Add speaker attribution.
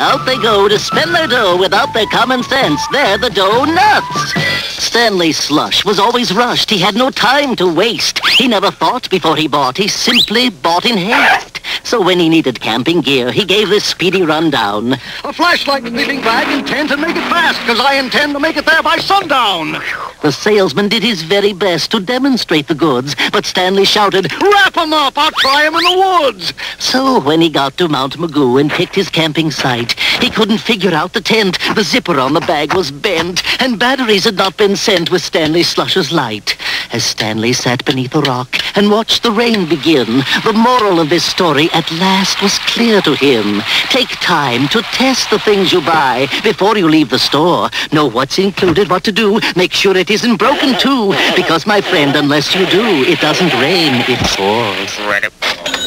Speaker 1: Out they go to spend their dough without their common sense. They're the dough nuts. Stanley Slush was always rushed. He had no time to waste. He never thought before he bought. He simply bought in haste. So when he needed camping gear, he gave this speedy rundown.
Speaker 2: A flashlight, sleeping bag, and tent, and make it fast, because I intend to make it there by sundown.
Speaker 1: The salesman did his very best to demonstrate the goods, but Stanley shouted,
Speaker 2: Wrap 'em up! I'll try 'em in the woods!
Speaker 1: So when he got to Mount Magoo and picked his camping site, he couldn't figure out the tent. The zipper on the bag was bent, and batteries had not been sent with Stanley Slush's light. As Stanley sat beneath a rock and watched the rain begin, the moral of this story at last was clear to him. Take time to test the things you buy before you leave the store. Know what's included, what to do. Make sure it isn't broken too, because my friend, unless you do, it doesn't rain, it pours.